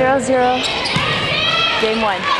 Zero zero. Game one.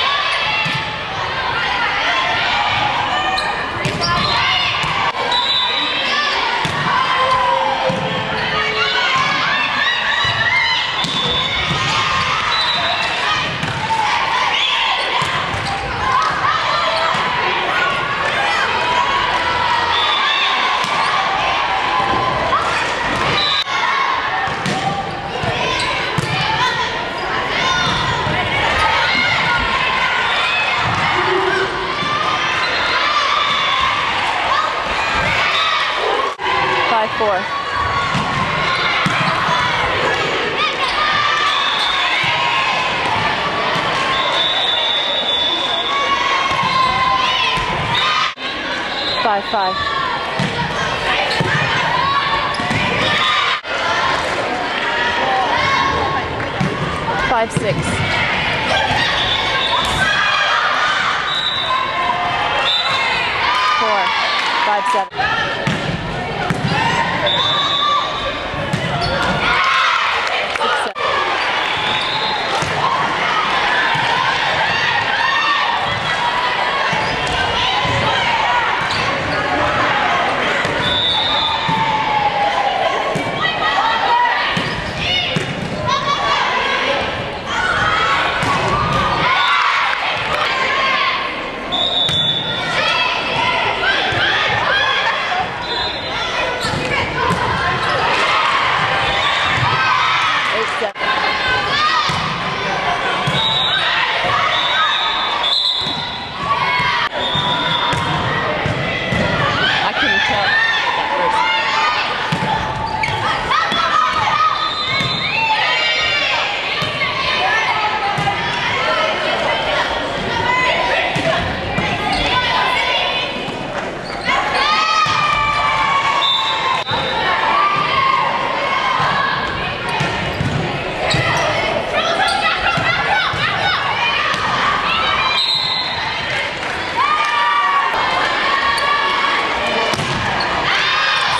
four. Five five. Five six. Four. Five seven.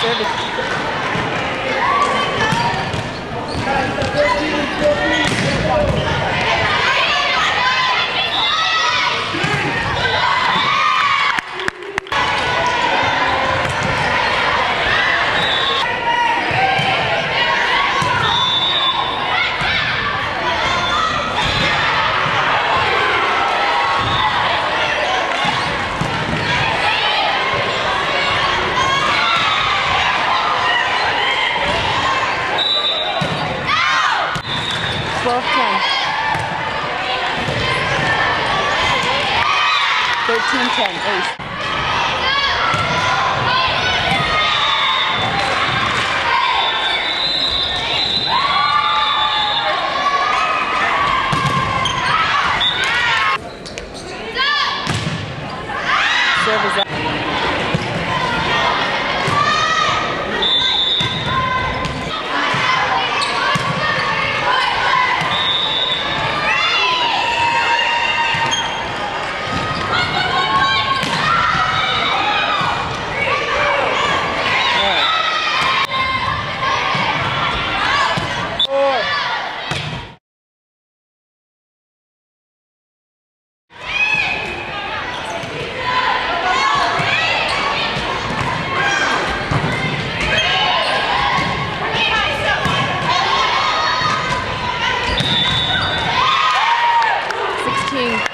Service. Thirteen ten. Ace. Serve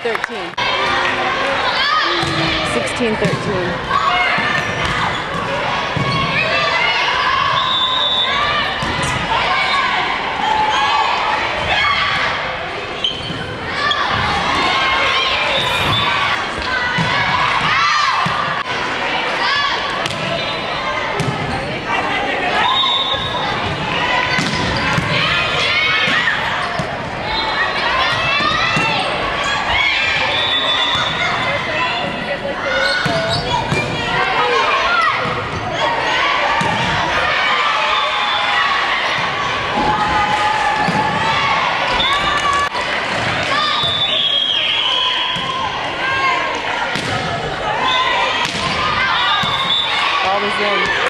13. 16, 13. always win.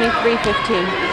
2315.